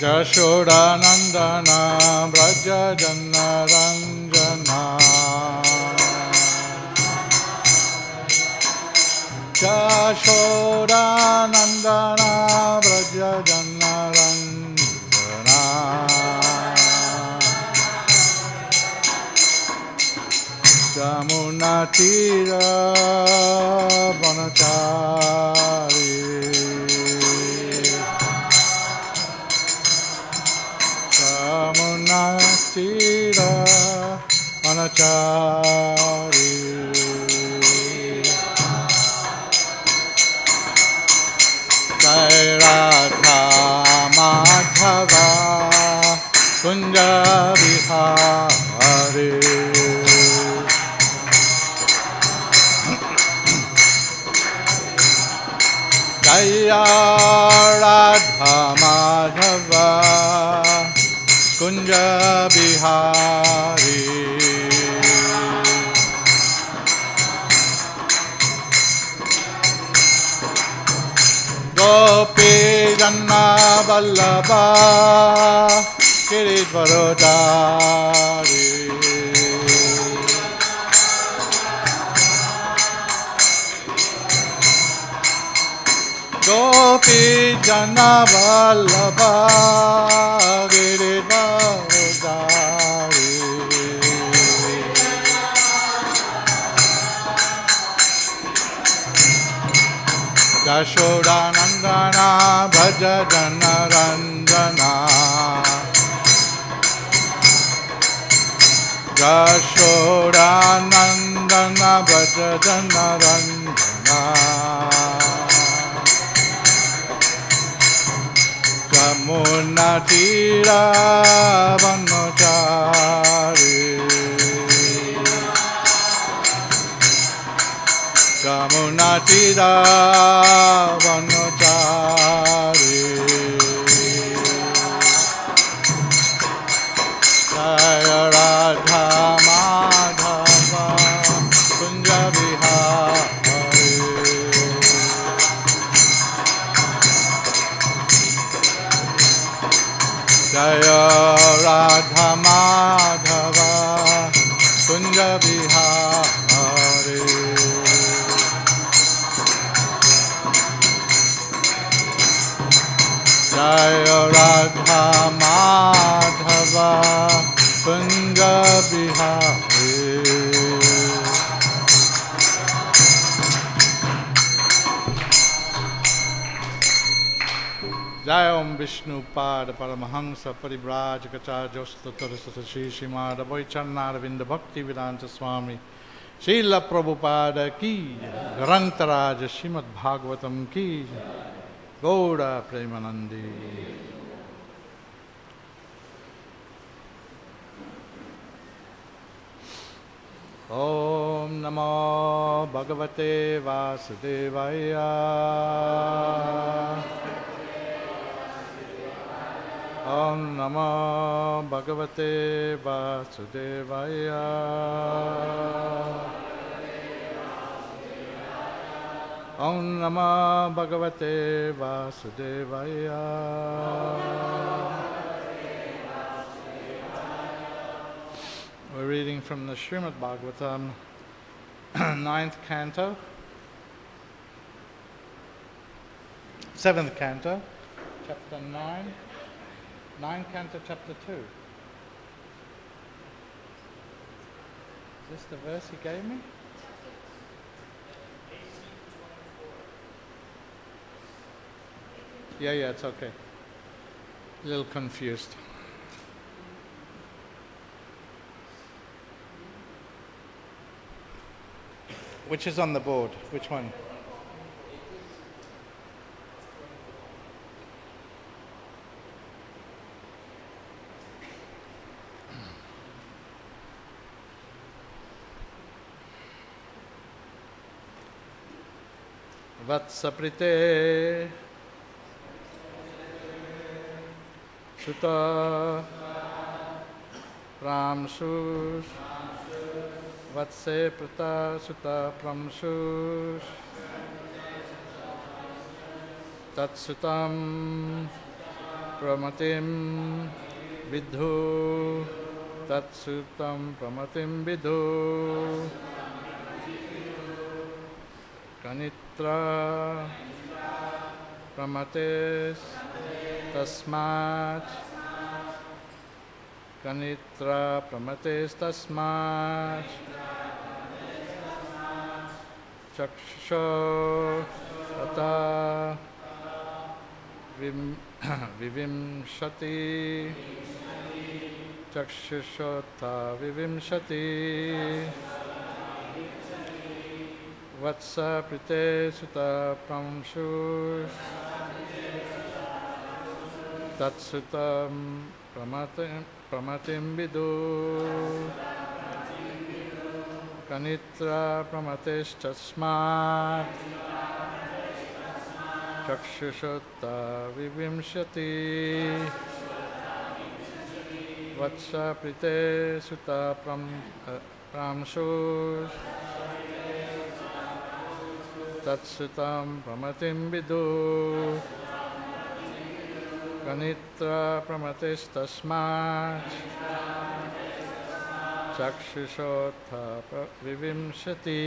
Jashodanandana Braja Janaranjana Jashodanandana Braja Janaranjana Jamunatira Jamunatira Shankari. Jai Radha Madhava Kunja Vihari. Jaya Radha Madhava Kunja Bihari गोपी जन्ना वल्लभा गिरिवरदारी गोपी जन वल्लभ गिरिवरदारी यशोदानन्दना भज जनरञ्जना यशोदानन्दन भज जनरञ्जना যমুনাতীরা বনচারী যমুনাতীরা your. पाद परमहंस परिव्राजकचार्योस्तुतर श्री श्रीमाद वैचरणारविंद भक्ति वेदांत स्वामी शील प्रभुपाद की ग्रंथराज श्रीमद् भागवतम की गौड़ प्रेमानंदी ओम नमो भगवते वासुदेवाय ॐ नमो भगवते वासुदेवाय ॐ नमो भगवते वासुदेवाय We're reading from the Srimad Bhagavatam, ninth canto, seventh canto, chapter nine. 9 Canto chapter 2. Is this the verse he gave me? Yeah, yeah, it's okay. A little confused. Which is on the board? Which one? वत्सप्रीते सुत। प्रांशुष वत्से प्रता सुत प्रंशुष तत्सुतं प्रमतिं विद्धु। तत्सुतं प्रमतिं विदु कनित्रा प्रमतेस्तस्मात् कनित्रा प्रमतेस्तस्मात् चक्षुषो तथा विविंशति चक्षुषोत्था विविंशति वत्सकृते सुतप्रंशुः तत्सुत प्रमति प्रमतिं विदु कनित्रा प्रमतिश्चस्मात् चक्षुषुत्ता विविंशति सुत सुता प्रांशुः तत्सुतं प्रमतिं विदु गणित्रा प्रमतिस्तस्मात्। चक्षुषोत्थ Vivinshati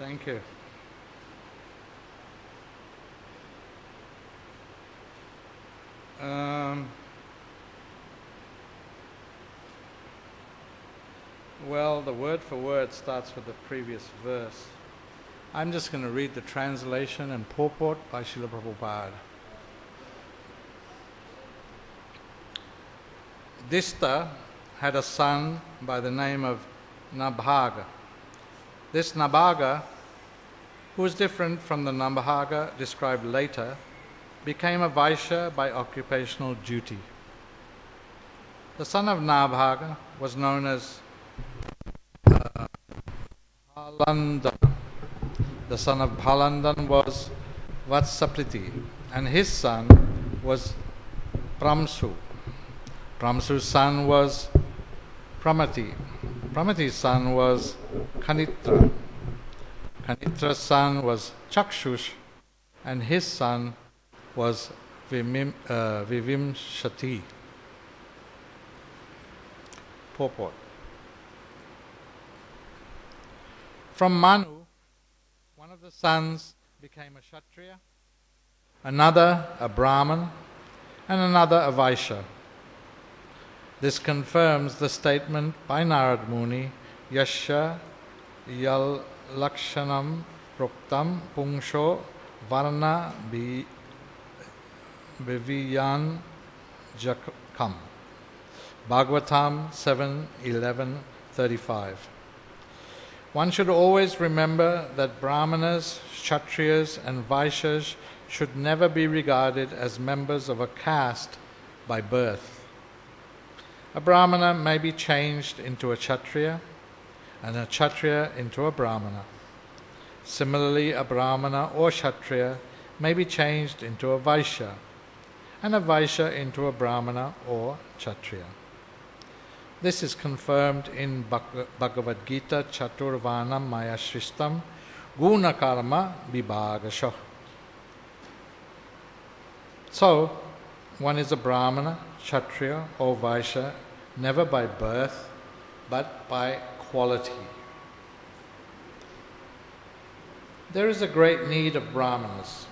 Thank you. Um, well, the word for word starts with the previous verse. I'm just going to read the translation and purport by Srila Prabhupada. Dista had a son by the name of Nabhaga. This Nabhaga, who was different from the Nabhaga described later, became a Vaishya by occupational duty. The son of Nabhaga was known as uh, Bhalandan. The son of Bhalandan was Vatsapriti, and his son was Pramsu. Pramsu's son was Pramati. Pramati's son was Kanitra. Kanitra's son was Chakshush, and his son was Vimim, uh, Vivimshati. Purport. From Manu, one of the sons became a Kshatriya, another a Brahman, and another a Vaishya. This confirms the statement by Narad Muni, Yasha Yal Lakshanam Proktam Pungsho Varna Viviyan Jakam. Bhagavatam 7 11 35. One should always remember that Brahmanas, Kshatriyas, and Vaishyas should never be regarded as members of a caste by birth. A Brahmana may be changed into a Kshatriya, and a Kshatriya into a Brahmana. Similarly, a Brahmana or Kshatriya may be changed into a Vaishya, and a Vaishya into a Brahmana or Kshatriya. This is confirmed in Bhagavad Gita Chaturvanam Maya Shristam Guna Karma Vibhagasha. So, one is a Brahmana, Kshatriya, or Vaishya, never by birth, but by quality. There is a great need of Brahmanas.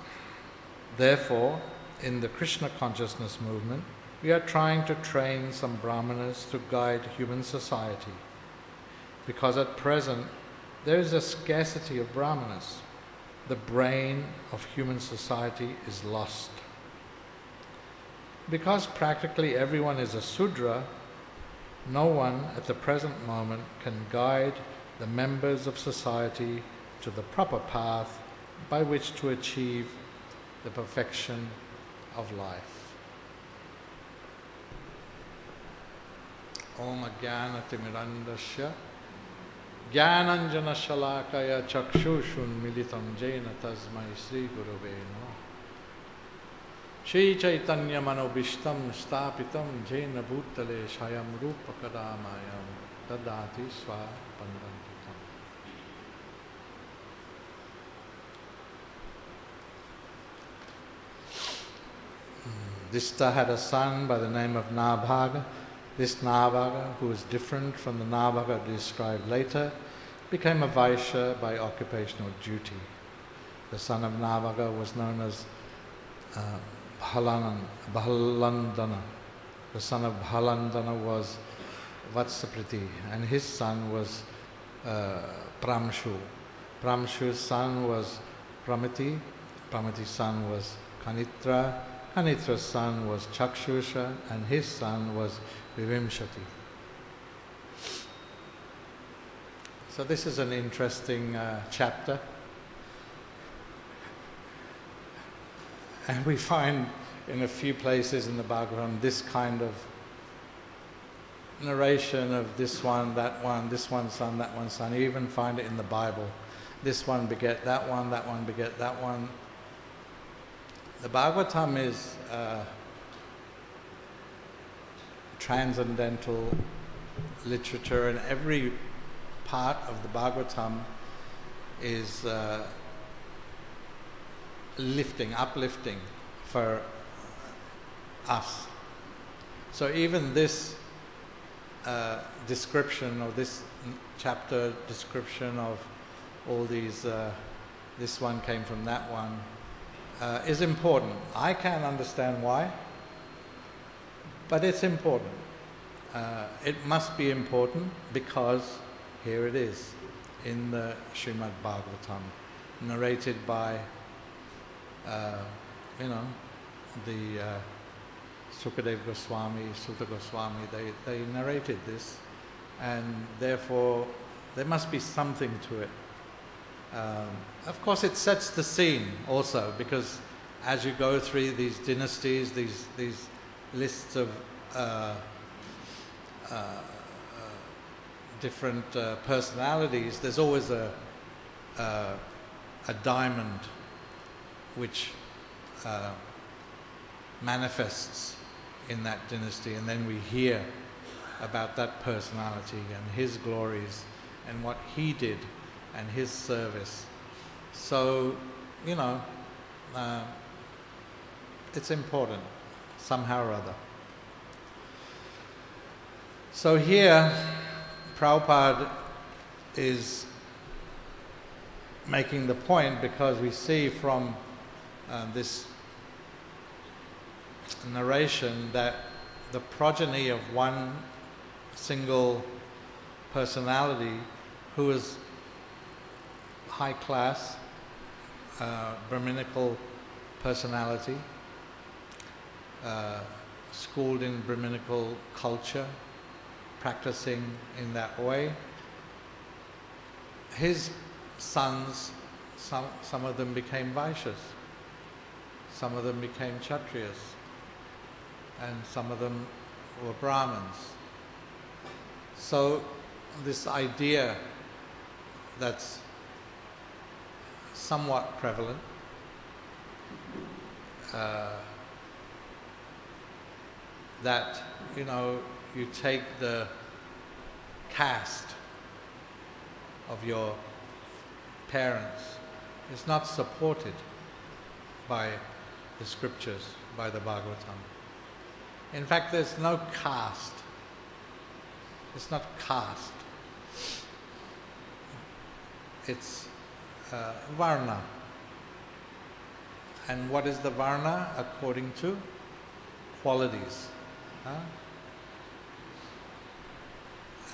Therefore, in the Krishna consciousness movement, we are trying to train some brahmanas to guide human society. Because at present, there is a scarcity of brahmanas. The brain of human society is lost because practically everyone is a Sudra, no one at the present moment can guide the members of society to the proper path by which to achieve the perfection of life. Om Ajnanatimirandasya Gyananjana Shalakaya Chakshushummilitam Yena Tasmai Sri Gurave Namaha श्रीचैतन्यमनोभीष्टं स्थापितं येन भूतले स्वयं रूपकदामायं ददाति स्वापन्दन्तिकम् Dista had a son by the name of Nabhaga. This Nabhaga, who was different from the Nabhaga described later, became a Vaishya by occupational duty. The son of Nabhaga was known as uh, Bhalandana. The son of Bhalandana was Vatsapriti, and his son was uh, Pramshu. Pramshu's son was Pramati, Pramati's son was Kanitra, Kanitra's son was Chakshusha, and his son was Vivimshati. So this is an interesting uh, chapter. And we find in a few places in the Bhagavatam this kind of narration of this one, that one, this one son, that one son. You even find it in the Bible. This one beget that one, that one beget that one. The Bhagavatam is uh, transcendental literature, and every part of the Bhagavatam is uh, lifting, uplifting for us. So even this uh, description of this chapter description of all these, uh, this one came from that one, uh, is important. I can't understand why, but it's important. Uh, it must be important because here it is in the Srimad Bhagavatam, narrated by, uh, you know, the uh, Sukadev Goswami, Suta Goswami, they, they narrated this, and therefore there must be something to it. Um, of course, it sets the scene also because as you go through these dynasties, these, these lists of uh, uh, uh, different uh, personalities, there's always a, uh, a diamond which uh, manifests in that dynasty, and then we hear about that personality and his glories and what he did and his service. So, you know, uh, it's important somehow or other. So here, Prabhupada is making the point because we see from uh, this narration that the progeny of one single personality who is high class, uh, Brahminical personality, uh, schooled in Brahminical culture, practicing in that way. His sons, some, some of them became Vaishyas, some of them became Kshatriyas, and some of them were Brahmins. So, this idea that's somewhat prevalent. Uh, that you know you take the caste of your parents is not supported by the scriptures, by the Bhagavatam. In fact, there's no caste. It's not caste. It's uh, Varna. And what is the Varna according to? Qualities. Huh?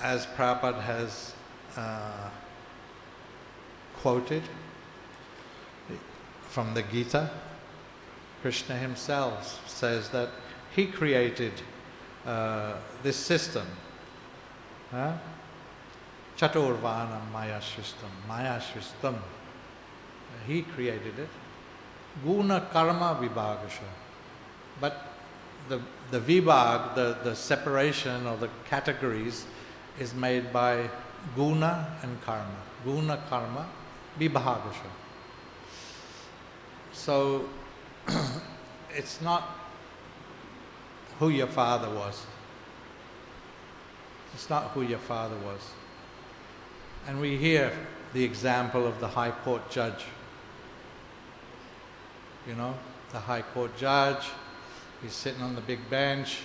As Prabhupada has uh, quoted from the Gita, Krishna himself says that he created uh, this system. Chaturvana Maya system, Maya system. He created it. Guna Karma Vibhagasha. But the, the vibhag, the, the separation of the categories, is made by guna and karma. Guna karma vibhagasha. So it's not who your father was. It's not who your father was. And we hear the example of the High Court judge. You know, the High Court judge, he's sitting on the big bench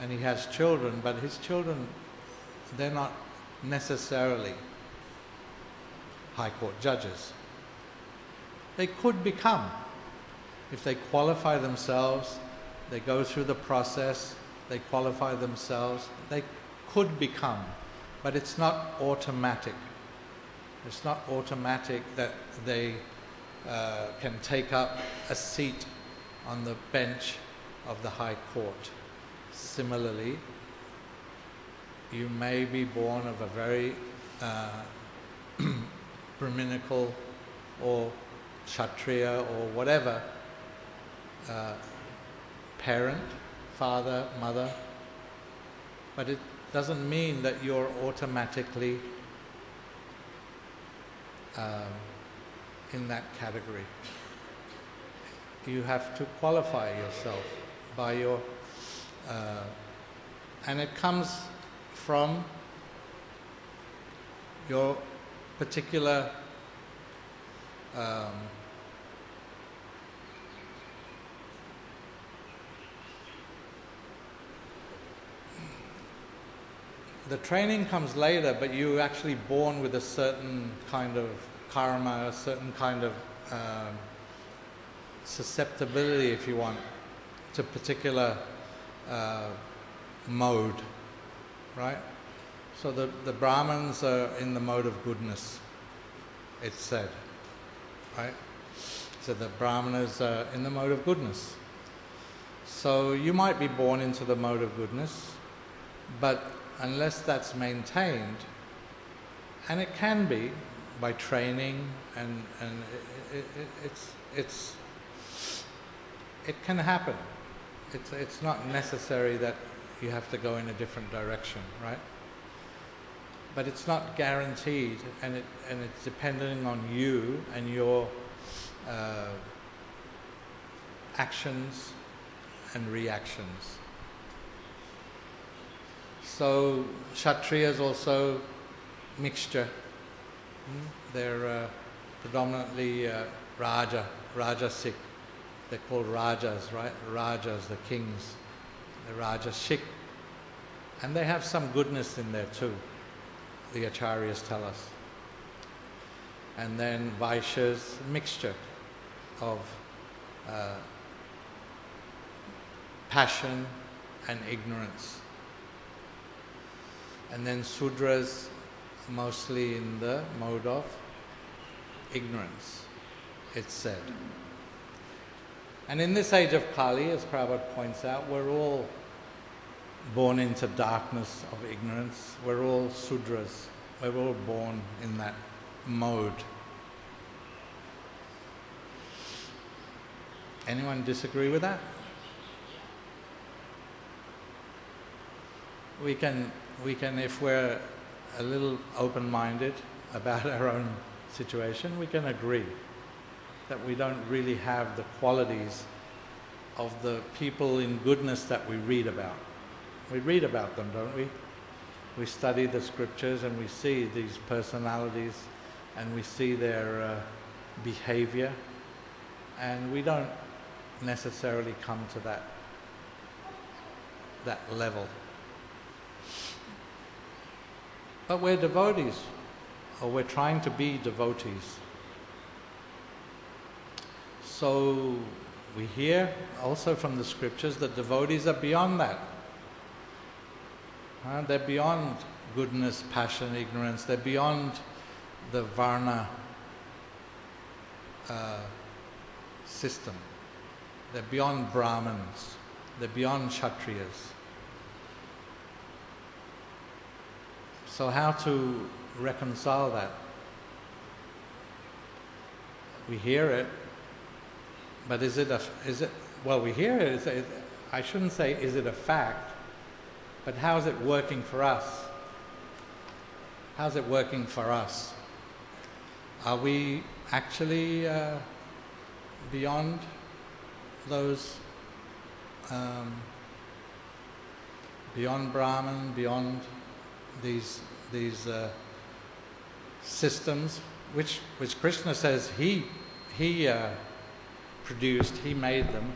and he has children, but his children, they're not necessarily High Court judges. They could become. If they qualify themselves, they go through the process, they qualify themselves, they could become, but it's not automatic. It's not automatic that they uh, can take up a seat on the bench of the High Court. Similarly, you may be born of a very uh, Brahminical or Kshatriya or whatever uh, parent, father, mother, but it doesn't mean that you're automatically um, in that category. You have to qualify yourself by your, uh, and it comes from your particular um, the training comes later, but you're actually born with a certain kind of karma, a certain kind of um, susceptibility, if you want, to particular uh, mode, right? So the, the Brahmins are in the mode of goodness, it's said, right? So the Brahmanas are in the mode of goodness. So you might be born into the mode of goodness, but unless that's maintained, and it can be by training, and, and it, it, it's, it's, it can happen. It's, it's not necessary that you have to go in a different direction, right? But it's not guaranteed, and, it, and it's depending on you and your uh, actions and reactions. So Kshatriyas also mixture. Hmm? They're uh, predominantly uh, Raja, Rajasic. They're called Rajas, right? Rajas, the kings. The Rajasic. And they have some goodness in there too, the Acharyas tell us. And then Vaishyas, mixture of uh, passion and ignorance. And then Sudras, mostly in the mode of ignorance, it's said. And in this age of Kali, as Prabhupada points out, we're all born into darkness of ignorance. We're all Sudras. We're all born in that mode. Anyone disagree with that? We can, we can, if we're a little open minded about our own situation, we can agree that we don't really have the qualities of the people in goodness that we read about. We read about them, don't we? We study the scriptures and we see these personalities and we see their uh, behavior, and we don't necessarily come to that, that level. But we're devotees, or we're trying to be devotees. So we hear also from the scriptures that devotees are beyond that. Uh, they're beyond goodness, passion, ignorance. They're beyond the Varna uh, system. They're beyond Brahmins. They're beyond Kshatriyas. So, how to reconcile that? We hear it, but is it a, is it, well, we hear it, it, I shouldn't say is it a fact, but how is it working for us? How's it working for us? Are we actually uh, beyond those, um, beyond Brahman, beyond these, these uh, systems, which, which Krishna says he, he uh, produced, he made them.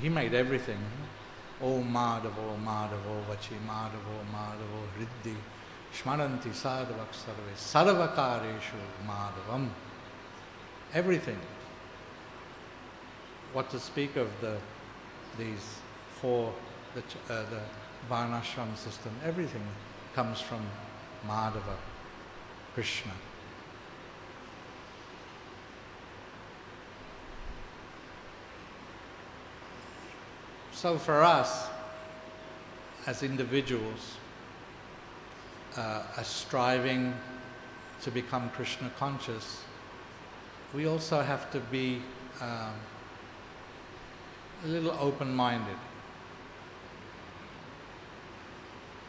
He made everything. Om Madhavo, Madhavo, Vachi Madhavo, Madhavo, Riddhi, Shmaranti Sadhavak Sarve, Sarvakareshu Madhavam. Everything. What to speak of the, these four, the, uh, the Varnashram system, everything comes from Madhava, Krishna. So for us, as individuals, uh, as striving to become Krishna conscious, we also have to be um, a little open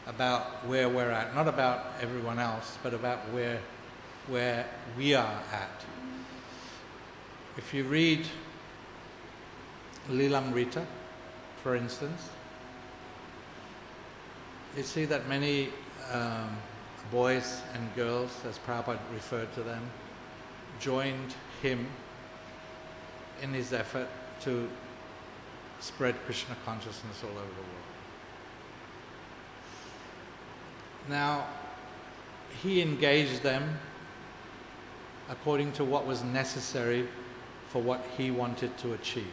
about where we're at, not about everyone else, but about where, where we are at. If you read Lilamrita, for instance, you see that many um, boys and girls, as Prabhupada referred to them, joined him in his effort to spread Krishna consciousness all over the world. Now, he engaged them according to what was necessary for what he wanted to achieve.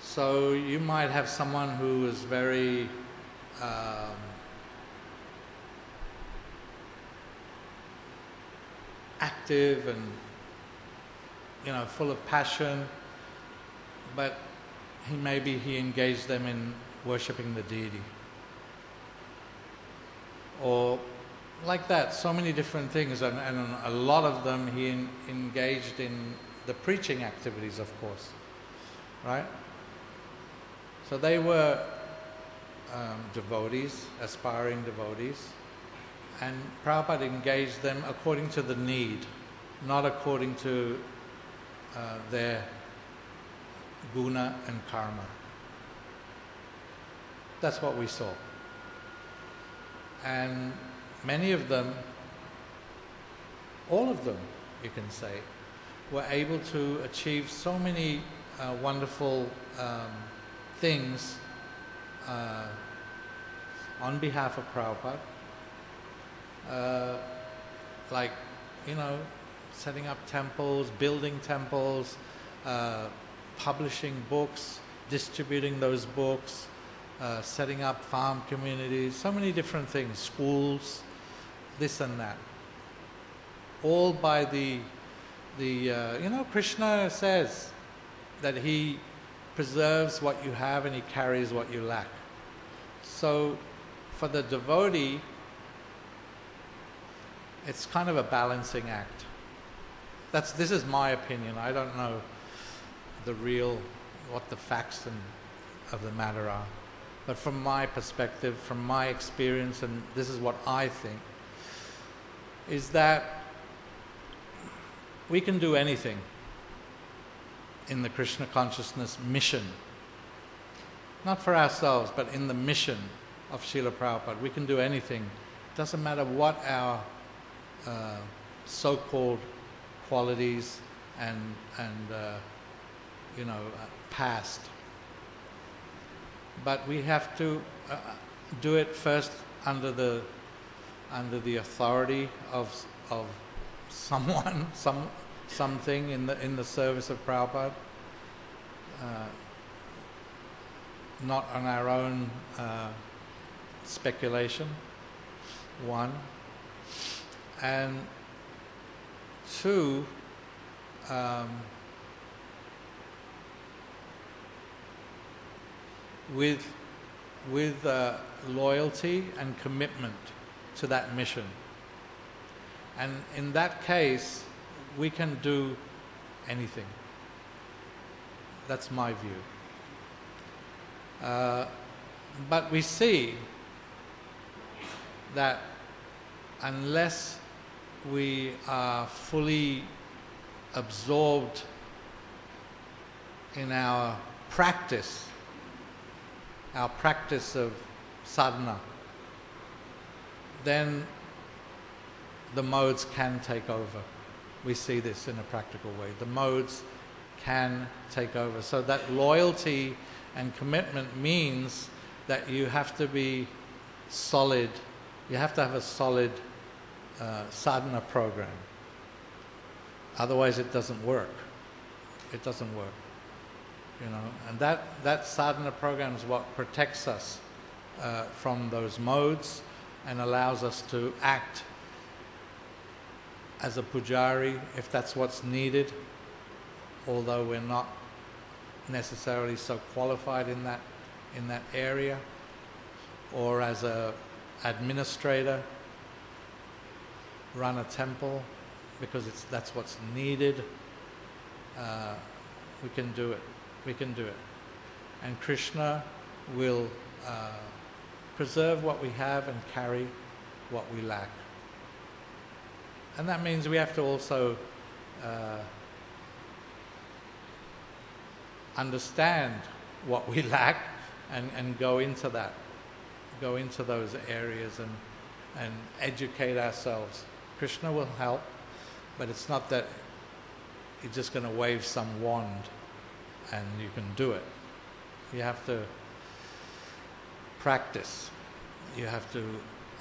So you might have someone who is very um, active and you know full of passion, but he maybe he engaged them in worshipping the deity or like that, so many different things, and, and a lot of them he in, engaged in the preaching activities, of course, right? So they were um, devotees, aspiring devotees, and Prabhupada engaged them according to the need, not according to uh, their guna and karma. That's what we saw. And many of them, all of them, you can say, were able to achieve so many uh, wonderful um, things uh, on behalf of Prabhupada. Uh, like, you know, setting up temples, building temples, uh, publishing books, distributing those books, uh, setting up farm communities, so many different things, schools, this and that. All by the, the uh, you know, Krishna says that he preserves what you have and he carries what you lack. So for the devotee, it's kind of a balancing act. That's, this is my opinion. I don't know the real, what the facts and, of the matter are. But from my perspective, from my experience, and this is what I think, is that we can do anything in the Krishna consciousness mission. Not for ourselves, but in the mission of Srila Prabhupada. We can do anything. It doesn't matter what our uh, so called qualities and, and uh, you know, uh, past. But we have to uh, do it first under the, under the authority of, of someone, some, something in the, in the service of Prabhupada. Uh, not on our own uh, speculation, one. And two, um, with, with uh, loyalty and commitment to that mission. And in that case, we can do anything. That's my view. Uh, but we see that unless we are fully absorbed in our practice, our practice of sadhana, then the modes can take over. We see this in a practical way. The modes can take over. So that loyalty and commitment means that you have to be solid, you have to have a solid uh, sadhana program. Otherwise, it doesn't work. It doesn't work. You know, and that, that sadhana program is what protects us uh, from those modes and allows us to act as a pujari if that's what's needed, although we're not necessarily so qualified in that, in that area, or as a administrator, run a temple because it's, that's what's needed. Uh, we can do it. We can do it. And Krishna will uh, preserve what we have and carry what we lack. And that means we have to also uh, understand what we lack and, and go into that, go into those areas and, and educate ourselves. Krishna will help, but it's not that you're just going to wave some wand and you can do it. You have to practice. You have to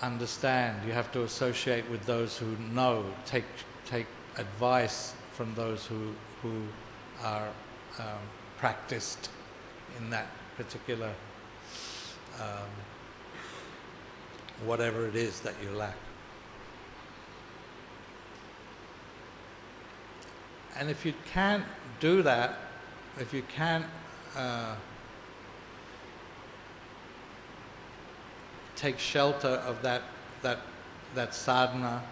understand. You have to associate with those who know. Take take advice from those who who are um, practiced in that particular um, whatever it is that you lack. And if you can't do that, if you can't uh, take shelter of that, that, that sadhana,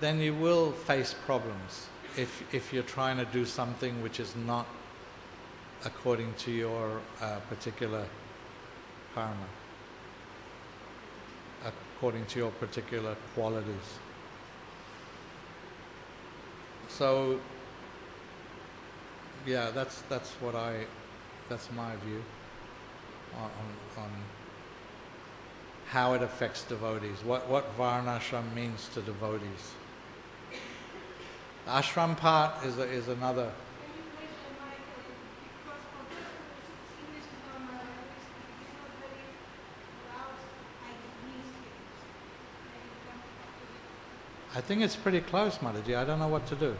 then you will face problems if, if you're trying to do something which is not according to your uh, particular karma, according to your particular qualities. So, yeah, that's that's what I, that's my view. on, on, on how it affects devotees, what, what Varnashram means to devotees. The ashram part is, a, is another. I think it's pretty close, Mataji. I don't know what to do.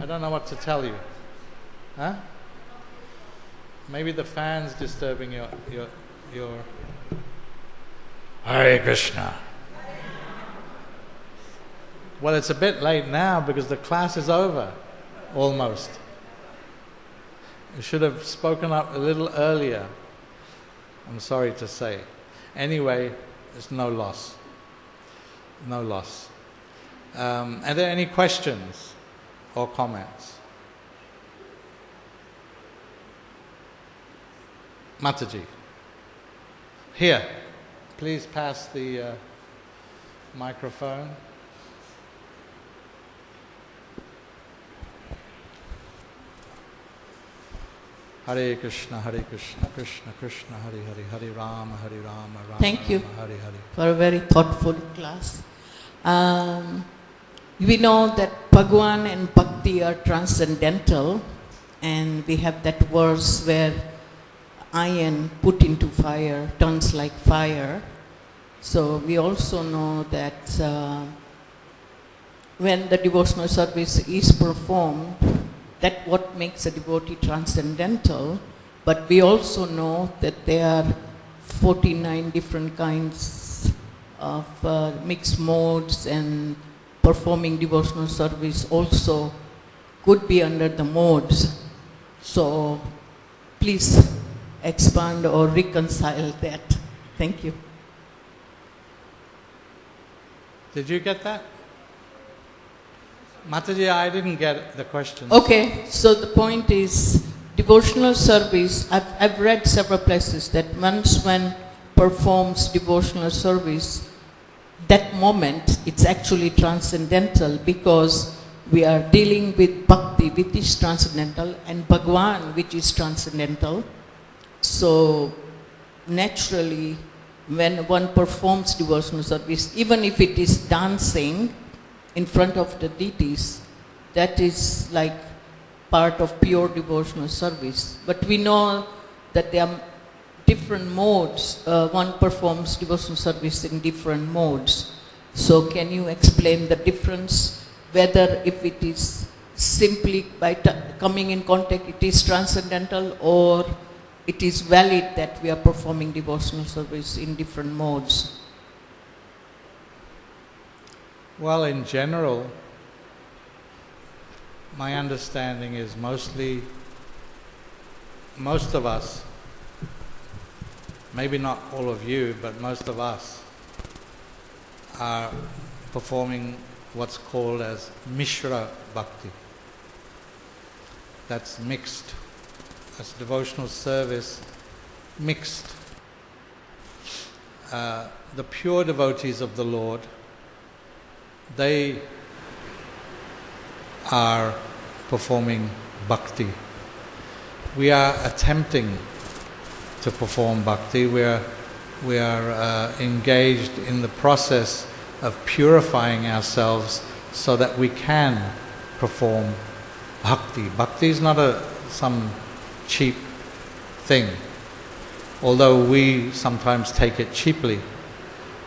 I don't know what to tell you. Huh? Maybe the fan's disturbing your your your Hare Krishna. Well, it's a bit late now because the class is over, almost. You should have spoken up a little earlier. I'm sorry to say. Anyway, it's no loss. No loss. Um, are there any questions or comments? Mataji. Here, please pass the uh, microphone. Hare Krishna, Hare Krishna, Krishna Krishna, Hare Hare, Hare Rama, Hare Rama, Rama Thank you. Rama, Hare Hare. for a very thoughtful class. Um, we know that Bhagwan and Bhakti are transcendental, and we have that verse where iron put into fire turns like fire. So we also know that uh, when the devotional service is performed, that what makes a devotee transcendental. But we also know that there are 49 different kinds of uh, mixed modes and performing devotional service also could be under the modes. So please expand or reconcile that. Thank you. Did you get that? Mataji, I didn't get the question. Okay, so the point is devotional service. I've, I've read several places that once one performs devotional service, that moment it's actually transcendental because we are dealing with bhakti, which is transcendental, and Bhagwan, which is transcendental. So naturally, when one performs devotional service, even if it is dancing in front of the deities, that is like part of pure devotional service. But we know that there are different modes. Uh, one performs devotional service in different modes. So can you explain the difference, whether if it is simply by coming in contact, it is transcendental, or it is valid that we are performing devotional service in different modes? Well, in general, my understanding is mostly, most of us, maybe not all of you, but most of us are performing what's called as Mishra Bhakti. That's mixed. That's devotional service mixed. Uh, the pure devotees of the Lord they are performing bhakti. We are attempting to perform bhakti. We are, we are uh, engaged in the process of purifying ourselves so that we can perform bhakti. Bhakti is not a, some cheap thing, although we sometimes take it cheaply.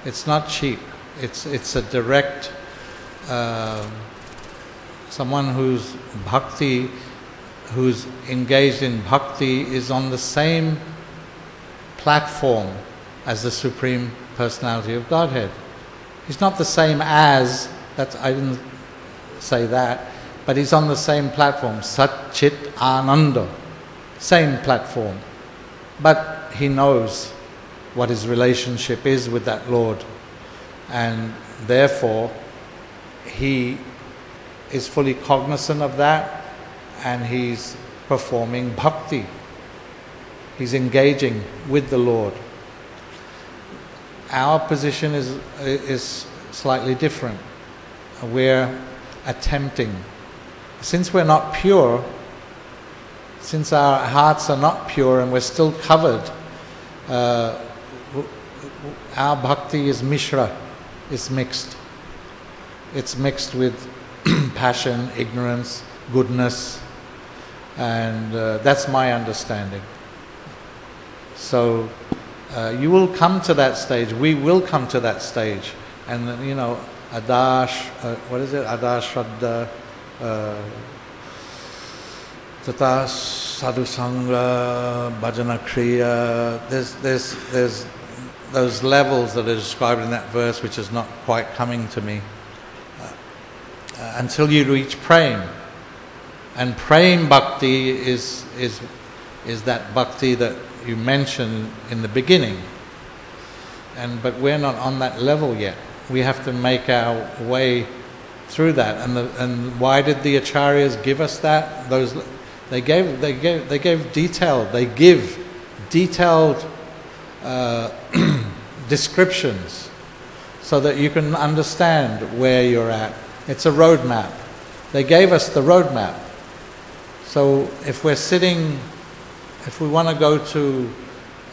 It's not cheap. It's, it's a direct uh, someone who's bhakti, who's engaged in bhakti, is on the same platform as the Supreme Personality of Godhead. He's not the same as, that's, I didn't say that, but he's on the same platform, Sat Chit Ananda, same platform. But he knows what his relationship is with that Lord, and therefore he is fully cognizant of that and he's performing bhakti. He's engaging with the Lord. Our position is, is slightly different. We're attempting. Since we're not pure, since our hearts are not pure and we're still covered uh, our bhakti is mishra, it's mixed. It's mixed with passion, ignorance, goodness, and uh, that's my understanding. So uh, you will come to that stage. We will come to that stage, and you know, adash, uh, what is it? Adash shraddha, uh, tata sadhu sangha, bhajana kriya. There's there's there's those levels that are described in that verse, which is not quite coming to me. Uh, until you reach prema. And prema bhakti is, is, is that bhakti that you mentioned in the beginning. And, but we're not on that level yet. We have to make our way through that. And, the, and why did the acharyas give us that? Those, they, gave, they, gave, they gave detailed, they give detailed uh, descriptions so that you can understand where you're at. It's a roadmap. They gave us the roadmap. So if we're sitting, if we want to go to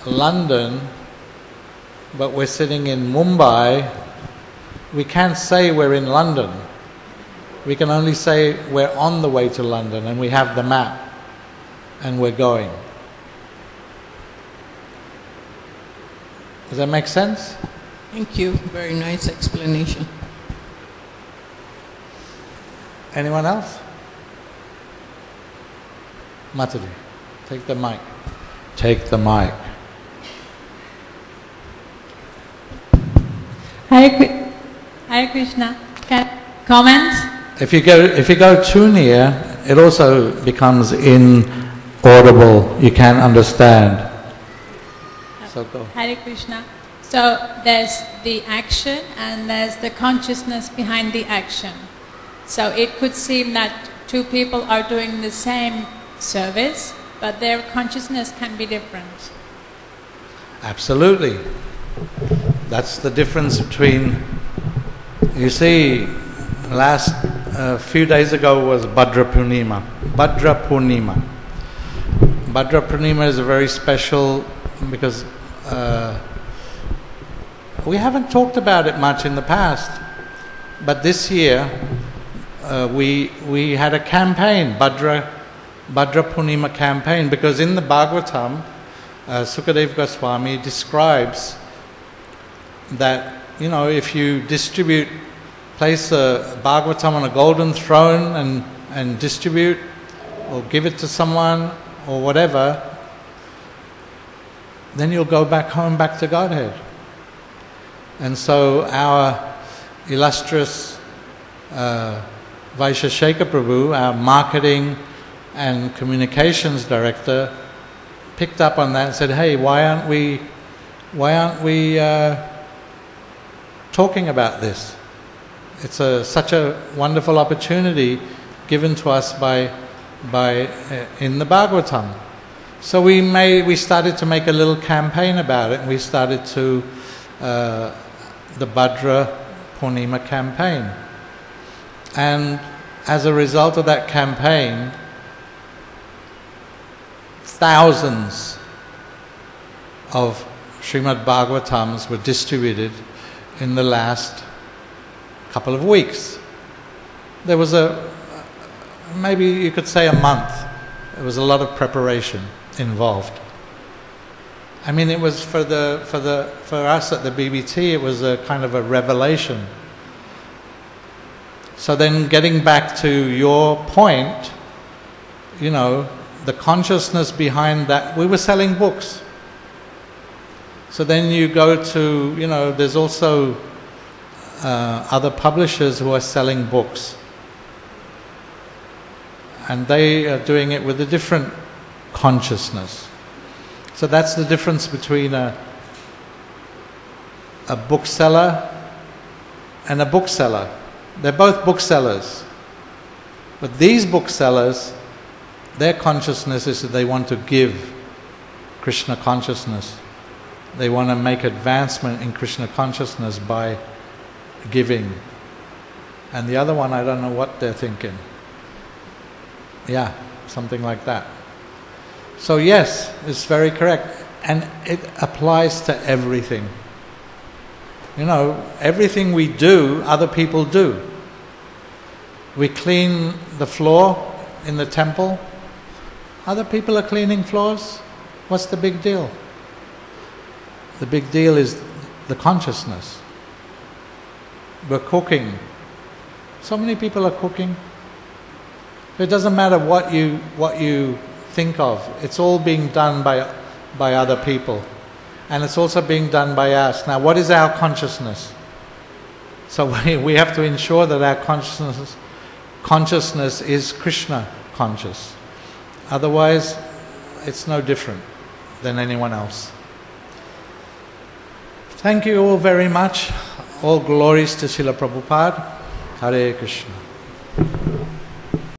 London, but we're sitting in Mumbai, we can't say we're in London. We can only say we're on the way to London and we have the map and we're going. Does that make sense? Thank you. Very nice explanation. Anyone else? Mataji, take the mic. Take the mic. Hare, Hare Krishna. Can comment? If you go, if you go too near, it also becomes inaudible. You can't understand. So go. Hare Krishna. So there's the action and there's the consciousness behind the action. So it could seem that two people are doing the same service, but their consciousness can be different. Absolutely. That's the difference between. You see, last uh, few days ago was Bhadra Purnima. Bhadra Purnima. Bhadra Purnima is a very special because uh, we haven't talked about it much in the past, but this year uh, we we had a campaign, Bhadra Bhadra Purnima campaign, because in the Bhagavatam, uh, Sukadev Goswami describes that you know if you distribute, place a Bhagavatam on a golden throne and and distribute, or give it to someone or whatever, then you'll go back home, back to Godhead. And so our illustrious uh, Vaishya Shekhar Prabhu, our marketing and communications director, picked up on that and said, "Hey, why aren't we, why aren't we uh, talking about this? It's a, such a wonderful opportunity given to us by, by uh, in the Bhagavatam." So we made, we started to make a little campaign about it, and we started to uh, the Bhadra Purnima campaign. And as a result of that campaign, thousands of Srimad Bhagavatams were distributed in the last couple of weeks. There was a, maybe you could say a month, there was a lot of preparation involved. I mean, it was for the for the for us at the BBT. It was a kind of a revelation. So then, getting back to your point, you know, the consciousness behind that. We were selling books. So then you go to, you know, there's also uh, other publishers who are selling books, and they are doing it with a different consciousness. So that's the difference between a, a bookseller and a bookseller. They're both booksellers. But these booksellers, their consciousness is that they want to give Krishna consciousness. They want to make advancement in Krishna consciousness by giving. And the other one, I don't know what they're thinking. Yeah, something like that. So, yes, it's very correct. and it applies to everything. You know, everything we do, other people do. We clean the floor in the temple, other people are cleaning floors. What's the big deal? The big deal is the consciousness. We're cooking. So many people are cooking. It doesn't matter what you, what you think of, it's all being done by, by other people. And it's also being done by us. Now, what is our consciousness? So we, we have to ensure that our consciousness, consciousness is Krishna conscious. Otherwise, it's no different than anyone else. Thank you all very much. All glories to Srila Prabhupada. Hare Krishna.